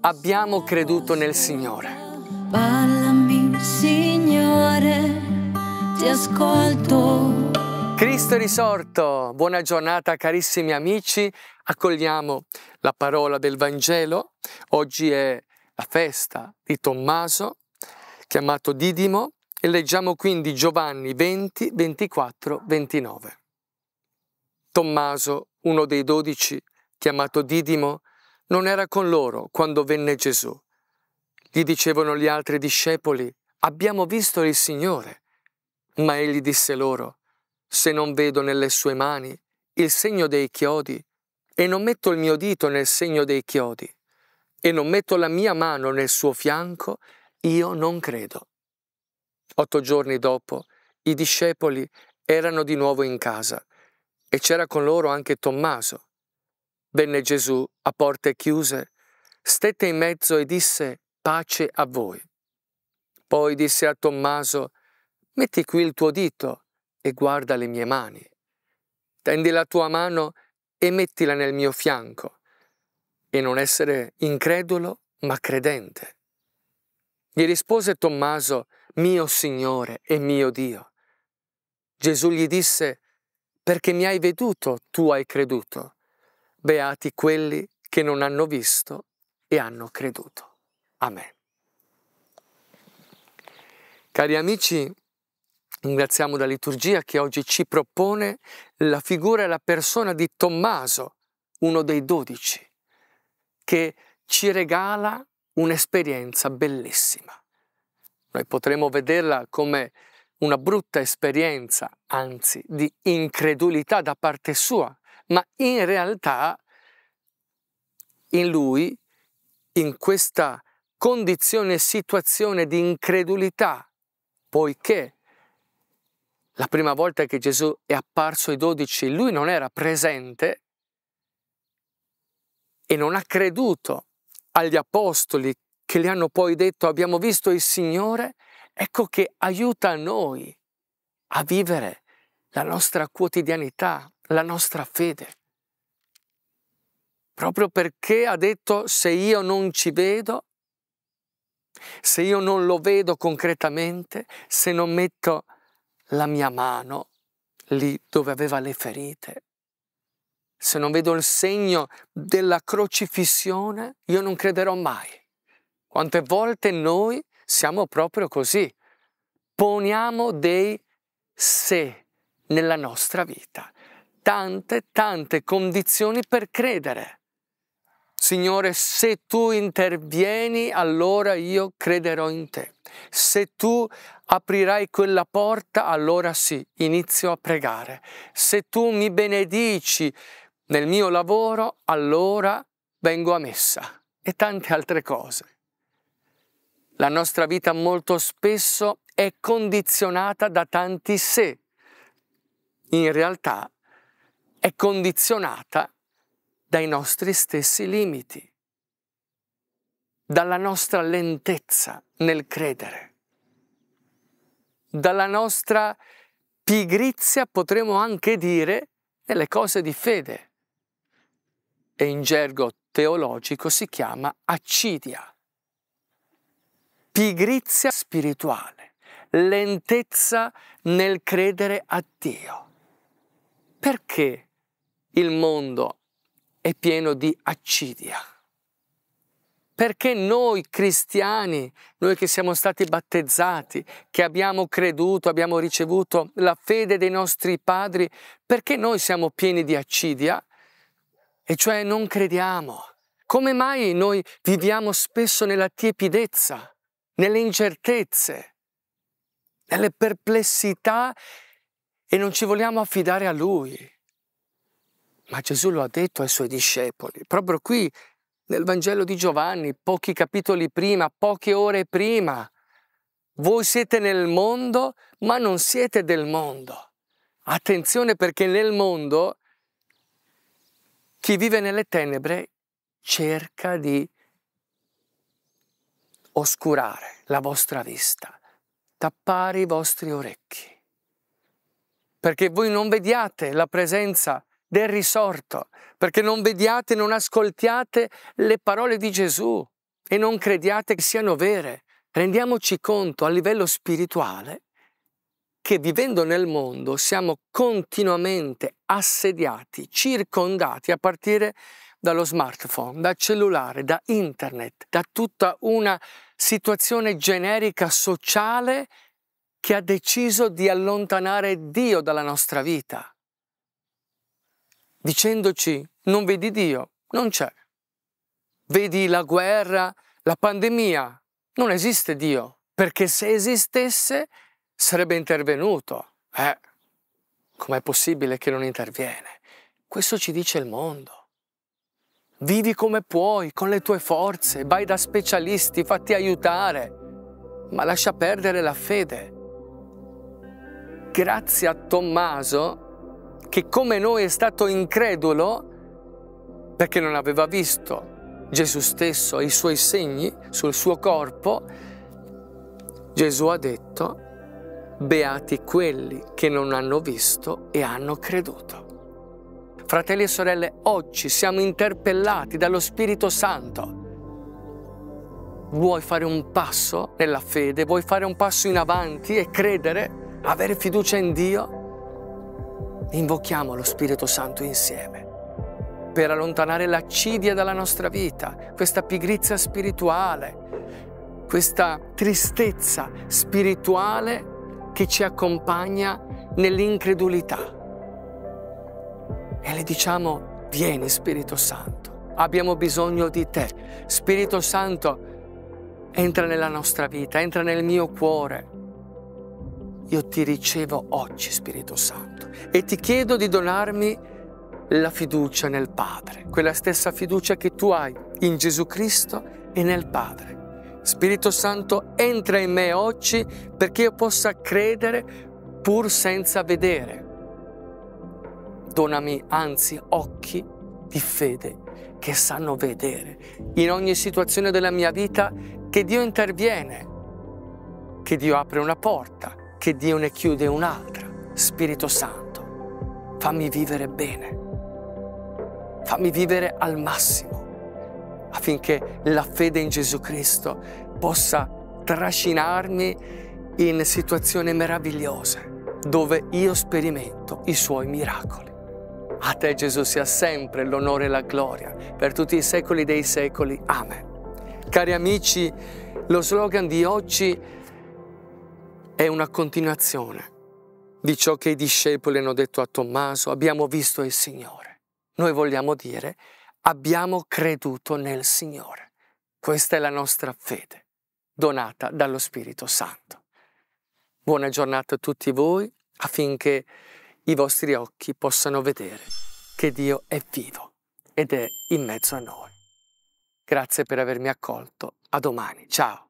abbiamo creduto nel Signore. Parlami, Signore, ti ascolto. Cristo è risorto, buona giornata carissimi amici, accogliamo la parola del Vangelo, oggi è la festa di Tommaso, chiamato Didimo, e leggiamo quindi Giovanni 20, 24, 29. Tommaso, uno dei dodici, chiamato Didimo, non era con loro quando venne Gesù. Gli dicevano gli altri discepoli, abbiamo visto il Signore. Ma egli disse loro, se non vedo nelle sue mani il segno dei chiodi, e non metto il mio dito nel segno dei chiodi, e non metto la mia mano nel suo fianco, io non credo. Otto giorni dopo, i discepoli erano di nuovo in casa e c'era con loro anche Tommaso. Venne Gesù a porte chiuse, stette in mezzo e disse pace a voi. Poi disse a Tommaso, metti qui il tuo dito e guarda le mie mani. Tendi la tua mano e mettila nel mio fianco, e non essere incredulo, ma credente. Gli rispose Tommaso, mio Signore e mio Dio. Gesù gli disse, perché mi hai veduto, tu hai creduto. Beati quelli che non hanno visto e hanno creduto. Amen. Cari amici, ringraziamo la liturgia che oggi ci propone la figura e la persona di Tommaso, uno dei dodici, che ci regala un'esperienza bellissima. Noi potremmo vederla come una brutta esperienza, anzi di incredulità da parte sua, ma in realtà in lui, in questa condizione situazione di incredulità, poiché la prima volta che Gesù è apparso ai dodici, lui non era presente e non ha creduto agli apostoli che gli hanno poi detto abbiamo visto il Signore, ecco che aiuta noi a vivere la nostra quotidianità, la nostra fede. Proprio perché ha detto se io non ci vedo, se io non lo vedo concretamente, se non metto la mia mano lì dove aveva le ferite, se non vedo il segno della crocifissione, io non crederò mai. Quante volte noi siamo proprio così, poniamo dei se nella nostra vita, tante, tante condizioni per credere. Signore, se tu intervieni, allora io crederò in te. Se tu aprirai quella porta, allora sì, inizio a pregare. Se tu mi benedici nel mio lavoro, allora vengo a messa e tante altre cose. La nostra vita molto spesso è condizionata da tanti se. In realtà è condizionata dai nostri stessi limiti, dalla nostra lentezza nel credere, dalla nostra pigrizia, potremmo anche dire, nelle cose di fede. E in gergo teologico si chiama accidia. Pigrizia spirituale, lentezza nel credere a Dio. Perché il mondo è pieno di accidia. Perché noi cristiani, noi che siamo stati battezzati, che abbiamo creduto, abbiamo ricevuto la fede dei nostri padri, perché noi siamo pieni di accidia? E cioè non crediamo. Come mai noi viviamo spesso nella tiepidezza, nelle incertezze, nelle perplessità e non ci vogliamo affidare a Lui? Ma Gesù lo ha detto ai suoi discepoli, proprio qui nel Vangelo di Giovanni, pochi capitoli prima, poche ore prima. Voi siete nel mondo, ma non siete del mondo. Attenzione perché nel mondo chi vive nelle tenebre cerca di oscurare la vostra vista, tappare i vostri orecchi, perché voi non vediate la presenza del risorto, perché non vediate, non ascoltiate le parole di Gesù, e non crediate che siano vere. Rendiamoci conto a livello spirituale che vivendo nel mondo siamo continuamente assediati, circondati a partire dallo smartphone, dal cellulare, da internet, da tutta una situazione generica sociale che ha deciso di allontanare Dio dalla nostra vita, dicendoci non vedi Dio, non c'è. Vedi la guerra, la pandemia, non esiste Dio, perché se esistesse sarebbe intervenuto. Eh, com'è possibile che non interviene? Questo ci dice il mondo. Vivi come puoi, con le tue forze, vai da specialisti, fatti aiutare, ma lascia perdere la fede. Grazie a Tommaso, che come noi è stato incredulo, perché non aveva visto Gesù stesso e i suoi segni sul suo corpo, Gesù ha detto, beati quelli che non hanno visto e hanno creduto. Fratelli e sorelle, oggi siamo interpellati dallo Spirito Santo. Vuoi fare un passo nella fede? Vuoi fare un passo in avanti e credere? Avere fiducia in Dio? Invochiamo lo Spirito Santo insieme per allontanare l'accidia dalla nostra vita, questa pigrizia spirituale, questa tristezza spirituale che ci accompagna nell'incredulità e le diciamo, vieni Spirito Santo, abbiamo bisogno di te. Spirito Santo, entra nella nostra vita, entra nel mio cuore. Io ti ricevo oggi, Spirito Santo, e ti chiedo di donarmi la fiducia nel Padre, quella stessa fiducia che tu hai in Gesù Cristo e nel Padre. Spirito Santo, entra in me oggi perché io possa credere pur senza vedere donami anzi occhi di fede che sanno vedere in ogni situazione della mia vita che Dio interviene, che Dio apre una porta, che Dio ne chiude un'altra. Spirito Santo, fammi vivere bene, fammi vivere al massimo, affinché la fede in Gesù Cristo possa trascinarmi in situazioni meravigliose dove io sperimento i suoi miracoli. A te Gesù sia sempre l'onore e la gloria per tutti i secoli dei secoli. Amen. Cari amici, lo slogan di oggi è una continuazione di ciò che i discepoli hanno detto a Tommaso, abbiamo visto il Signore. Noi vogliamo dire, abbiamo creduto nel Signore. Questa è la nostra fede, donata dallo Spirito Santo. Buona giornata a tutti voi affinché i vostri occhi possano vedere che Dio è vivo ed è in mezzo a noi. Grazie per avermi accolto. A domani. Ciao.